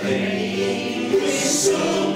train with so